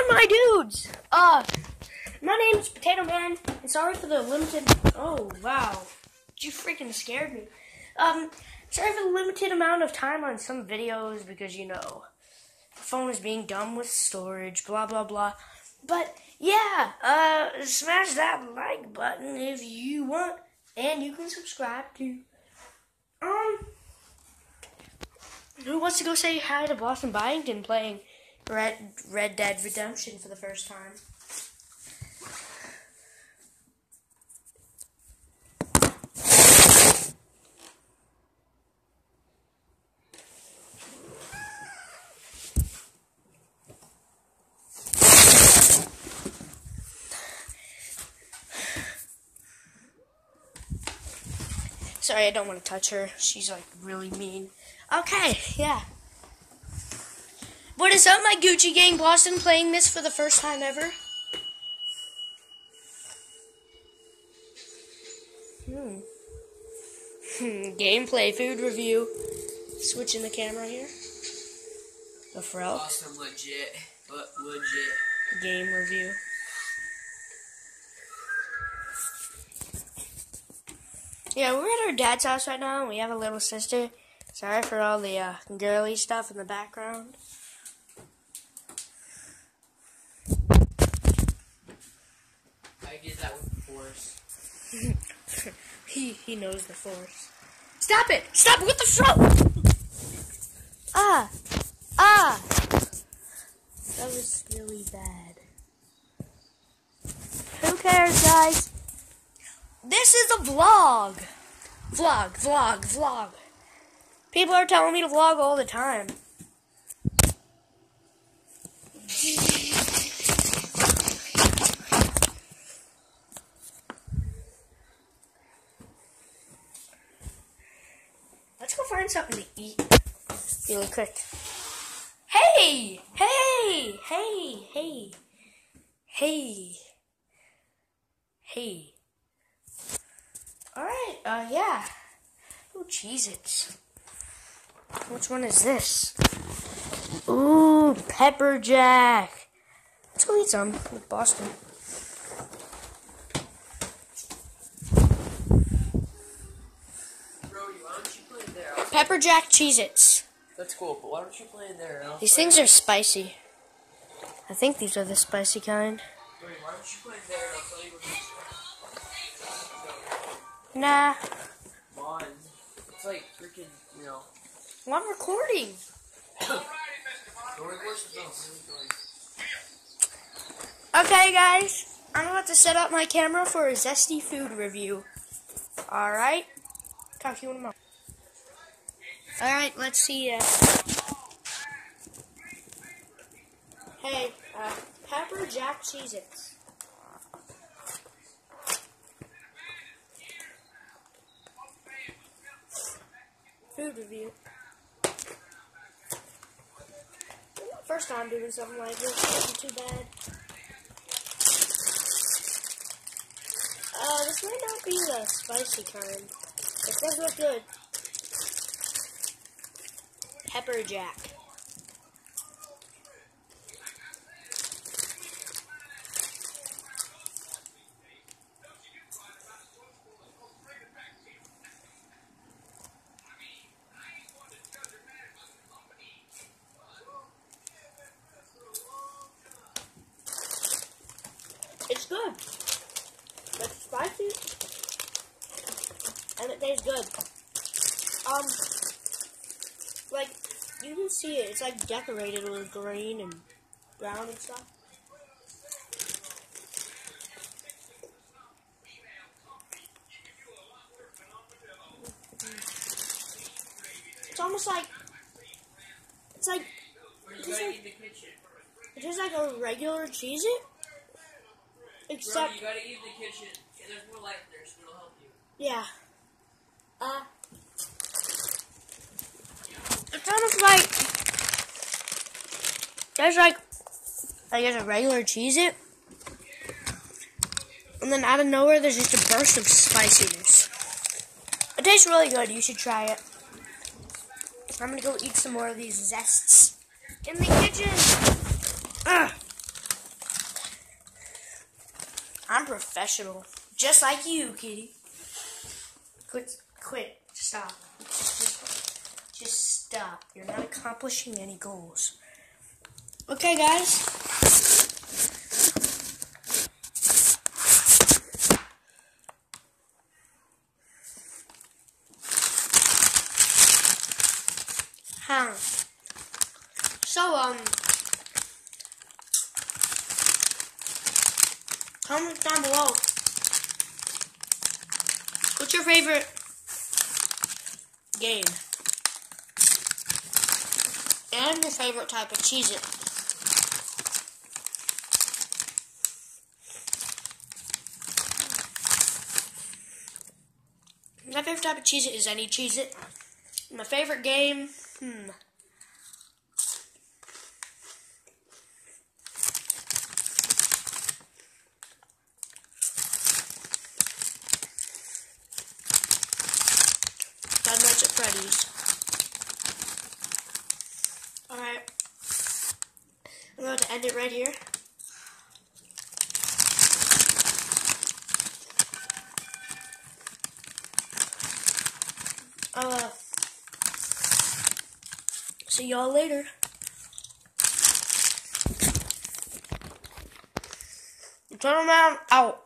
on, my dudes? Uh, my name's Potato Man, and sorry for the limited. Oh wow, you freaking scared me. Um, sorry for the limited amount of time on some videos because you know the phone is being dumb with storage, blah blah blah. But yeah, uh, smash that like button if you want, and you can subscribe to. Um, who wants to go say hi to Boston Byington playing Red Red Dead Redemption for the first time? Sorry, I don't want to touch her. She's like really mean. Okay, yeah. What is up, my Gucci gang? Boston playing this for the first time ever. Hmm. Hmm. Gameplay, food review. Switching the camera here. The Fro. Awesome, legit, but legit. Game review. Yeah, we're at our dad's house right now, and we have a little sister. Sorry for all the uh, girly stuff in the background. Did that with the force. he he knows the force. Stop it! Stop it with the throat! Ah! Ah! That was really bad. Who cares, guys? This is a vlog! Vlog, vlog, vlog. People are telling me to vlog all the time. Let's go find something to eat really quick. Hey! Hey! Hey! Hey! Hey! Hey! Alright, uh, yeah. Oh, Cheez-Its. Which one is this? Ooh, Pepper Jack. Let's go eat some with Boston. Brody, why don't you play there? I'll- Pepper Jack Cheez-Its. That's cool, but why don't you play there? I'll These things are spicy. I think these are the spicy kind. Brody, why don't you play there? and I'll tell you what it's Nah. Come on. It's like freaking, you know. Well, I'm recording. Brody, what's the film? Okay, guys. I'm about to set up my camera for a zesty food review. Alright? Talk to you in a moment. Alright, let's see. Uh... Hey, uh, Pepper Jack Cheez Its. Food review. First time doing something like this, wasn't too bad. Uh, this might not be the spicy kind. It does look good. Pepper Jack. It's good. It's spicy. And it tastes good. Um, like, you can see it. It's like decorated with green and brown and stuff. It's almost like, it's like, you Just like- eat in the kitchen. it's just like a regular Cheez-It. Except, Brody, you gotta eat in the kitchen. Yeah, there's more light there, so it'll help you. Yeah. Uh. It's almost like there's like I guess a regular Cheez-It, and then out of nowhere there's just a burst of spiciness. It tastes really good. You should try it. I'm gonna go eat some more of these zests in the kitchen. Ugh. I'm professional. Just like you, kitty. Quit. Quit. Stop. Just, stop. You're not accomplishing any goals. Okay, guys. Huh. So, um, comment down below. What's your favorite game? And your favorite type of Cheez-It. My favorite type of cheese is any Cheez-It. My favorite game, hmm. Five Nights at Freddy's. Alright. I'm going to end it right here. Uh, see y'all later. Gentleman out.